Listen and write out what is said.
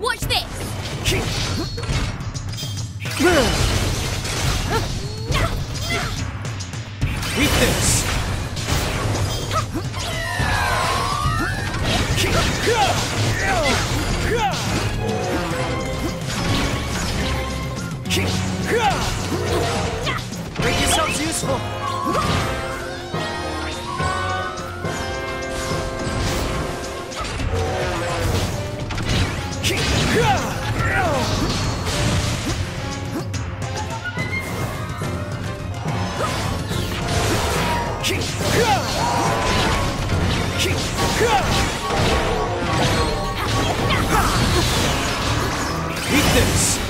Watch this! Eat this! Make yourselves useful! This!